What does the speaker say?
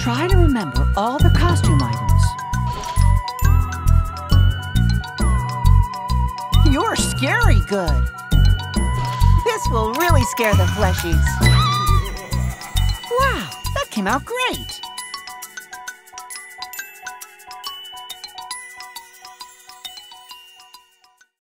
Try to remember all the costume items. You're scary good. This will really scare the fleshies. Wow, that came out great.